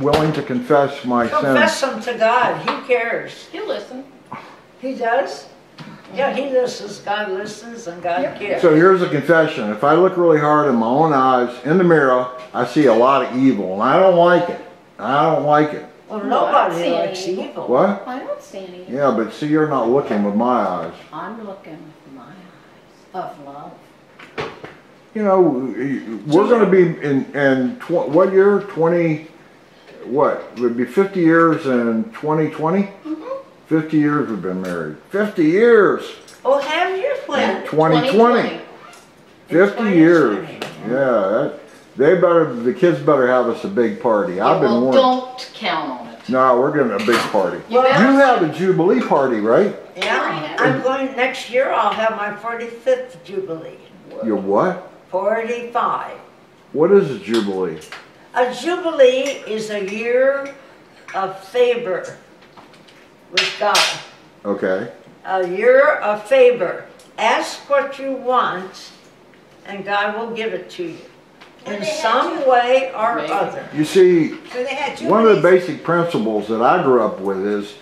willing to confess my Confess sins. them to God, He cares. You listen. He does? Yeah, He listens, God listens, and God Yep. cares. So here's a confession. If I look really hard in my own eyes, in the mirror, I see a lot of evil, and I don't like it. I don't like it. Well, I don't nobody see any likes evil. evil. What? I don't see any. Yeah, but see, you're not looking with my eyes. I'm looking with my eyes of love. You know, we're gonna be in, in tw- what year? Twenty, what? It would be fifty years in twenty twenty? Mm-hmm. Fifty years we've been married. Fifty years! Oh, have you, when? Twenty twenty. Fifty years. Yeah, that, they better, the kids better have us a big party. I've been Well, warned. don't count on it. No, we're getting a big party. You Well, You have a Jubilee party, right? Yeah, I'm going, next year I'll have my forty-fifth Jubilee. Your what? Forty-five. What is a Jubilee? A Jubilee is a year of favor with God. Okay. A year of favor. Ask what you want, and God will give it to you. In some way or Maybe. other. You see, So one of the basic principles that I grew up with is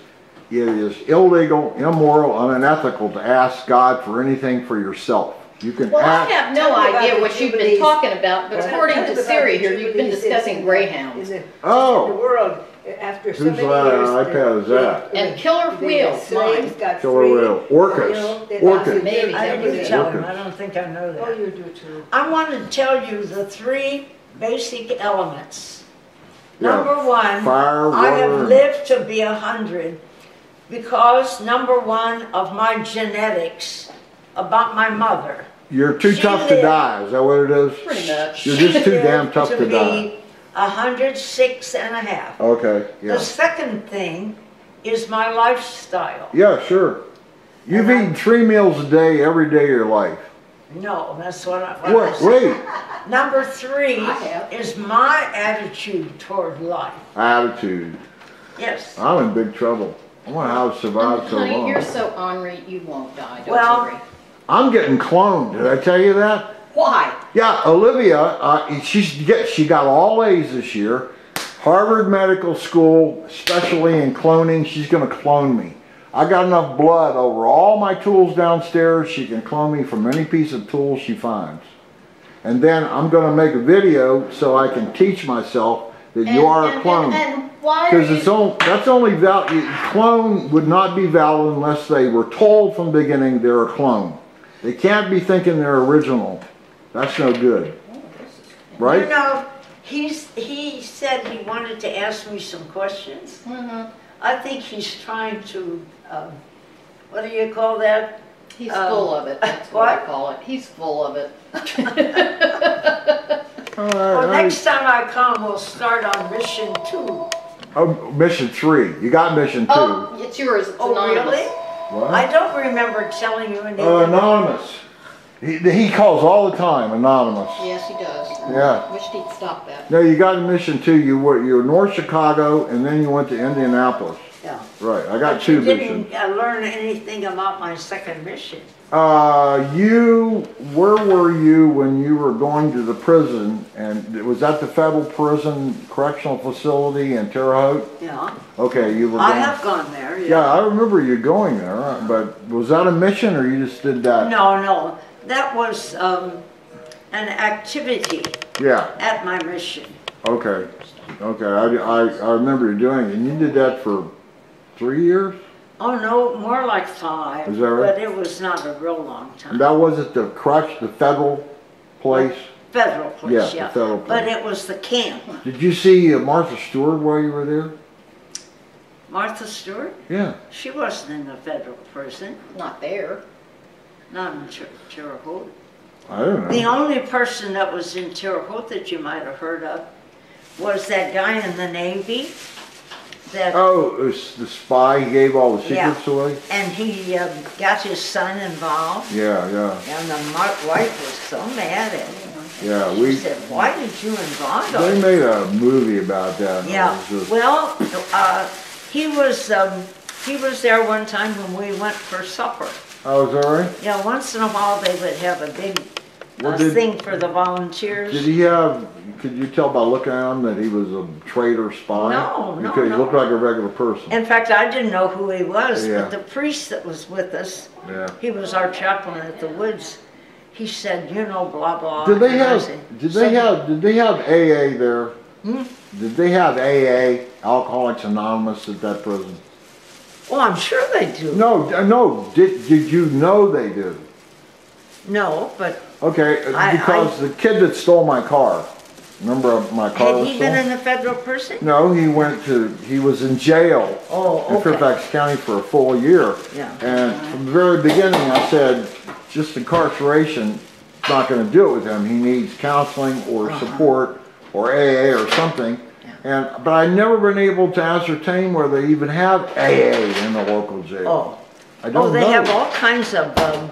it is illegal, immoral, and unethical to ask God for anything for yourself. You can Well, I ask. have Tell no me about idea the what you've been jubilees. talking about, but Tell according us to about Siri the here, you've been jubilees in- discussing in greyhounds. the- Oh. The world, after so Whose, many uh, years. iPad is that? And killer the whales, mine. Killer free, whale. Orcas. you know, they Orcas. lost their Maybe. I liberty. didn't tell him, Workers. I don't think I know Oh, that. you do too. I want to tell you the three basic elements. Yeah. Number one, Fire, I have water. lived to be a hundred because number one of my genetics about my mother. You're too She tough to lived- die. Is that what it is? Pretty much. You're just too damn tough to die. be a hundred six and a half. Okay. Yeah. The second thing is my lifestyle. Yeah. Sure. You've And I- eaten three meals a day every day of your life. No, that's what I. what I Wait. said. Wait. Number three I have. is my attitude toward life. Attitude. Yes. I'm in big trouble. I wonder how I've survived so um, Honey, long. you're so ornery, you won't die, don't Well- worry. I'm getting cloned. Did I tell you that? Why? Yeah, Olivia, uh, she's get, she got all A's this year. Harvard Medical School, especially in cloning, she's gonna clone me. I got enough blood over all my tools downstairs. She can clone me from any piece of tool she finds. And then I'm gonna make a video so I can teach myself that you are and- a clone. And, and Because it's you, on, that's only val, clone would not be valid unless they were told from the beginning they're a clone. They can't be thinking they're original. That's no good, right? You know, he's, he said he wanted to ask me some questions. Mhm. I think he's trying to, um, what do you call that? he's Um, full of it, that's what I what? call it. He's full of it. All right, Well, all right. next time I come, we'll start on mission two. Oh, mission three. You got mission two. Oh, it's yours, it's Oh, anonymous. really? What? I don't remember telling you anything. Uh, anonymous. He, he calls all the time, anonymous. Yes, he does. Yeah. Wish he'd stop that. No, you got a mission too. You were you were North Chicago, and then you went to Indianapolis. Yeah. Right. I got two you missions. didn't uh, learn anything about my second mission. Uh, you, where were you when you were going to the prison? And was that the federal prison correctional facility in Terre Haute? Yeah. Okay, you were. I have gone there, Yeah, yeah. I remember you going there, but was that a mission or you just did that? No, no, that was, um, an activity Yeah. at my mission. Okay. Okay. I, I, I remember you doing it, and you did that for three years. Oh, no, more like five. Is that right? But it was not a real long And time. that was at the crutch, the federal place. Federal Yeah, place, the yeah. federal But it was the camp. Did you see uh, Martha Stewart while you were there? Martha Stewart, Yeah. she wasn't in the federal prison, Not there. not in Ter- Terre Haute. I don't know. The only person that was in Terre Haute that you might have heard of was that guy in the Navy that, Oh, it was the spy. Gave all the Yeah. secrets away. and he um, got his son involved. Yeah, yeah, And the mo- wife was so mad at him. yeah. She We said, why did you involve they us? made a movie about that. and it Yeah, was just- well, uh, he was, um, he was there one time when we went for supper. Oh, is that right? Yeah, once in a while they would have a big Well, a did- thing for the volunteers. Did he have, could you tell by looking at him that he was a traitor spy? No, no, Because he no. looked like a regular person. In fact, I didn't know who he was, Yeah. but the priest that was with us, Yeah. he was our chaplain at the woods. He said, you know, blah, blah. Did they and I have, said- did so- they have, did they have AA there? Hmm? Did they have AA, Alcoholics Anonymous at that prison? Oh, I'm sure they do. No, uh, no, did, did you know they did? No, but Okay, uh, I- because the kid that stole my car, remember my car had was he been stolen? in the federal prison? No, he went to, he was in jail Oh, in okay. Fairfax County for a full year. Yeah. And from the very beginning, I said, just incarceration is not gonna do it with him. He needs counseling or Uh-huh. support or AA or something. And, but I've never been able to ascertain whether they even have AA in the local jail. Oh, I don't know. Oh, they have all kinds of, um,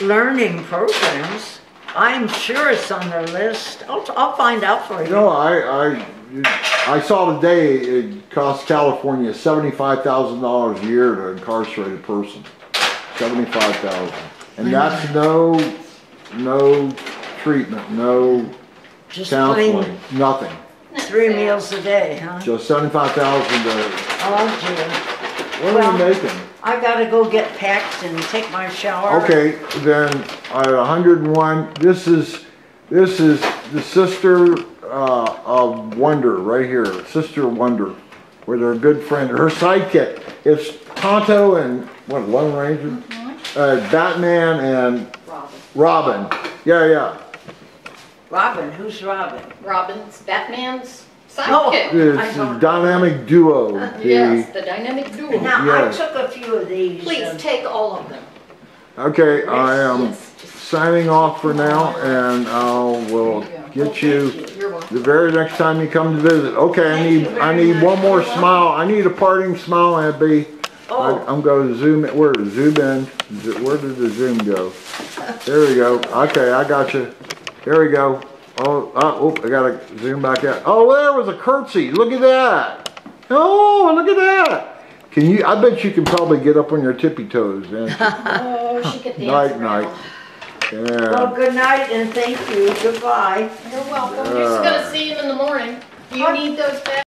learning programs. I'm sure it's on their list. I'll, I'll find out for you. No, I, I, I saw today it costs California seventy-five thousand dollars a year to incarcerate a person. Seventy-five thousand. And that's no, no treatment, no Just plain counseling, nothing. three meals a day, huh? Just seventy-five thousand to, Oh dear. what are Well- you making? I gotta go get packed and take my shower. Okay, then, I at hundred and one, this is, this is the Sister, uh, of Wonder, right here, Sister of Wonder, with her good friend, her sidekick. It's Tonto and, what, Lone Ranger? Uh, Batman and Robin. Robin. Yeah, yeah. Robin, who's Robin? Robin's Batman's. Sidekick. I It's a dynamic duo. The- Yes, the dynamic duo. Now, I Yes. took a few of these. Please uh, take all of them. Okay, I am Yes, just- signing off for now and I will get you You're welcome. the very next time you come to visit. Okay, I Thank need, you very I need much. one more You're welcome. smile. I need a parting smile, Abby. I- Oh, I'm going to zoom in, where, did zoom in, Z- where did the zoom go? There we go, okay, I got you. There we go. Oh, uh, oh, I gotta zoom back out. Oh, there was a curtsy, look at that. Oh, look at that. Can you, I bet you can probably get up on your tippy toes, man. Oh, she could dance Night, around. night. well, good night and thank you. Goodbye. You're welcome. You're just gonna see him in the morning. Do you need those back?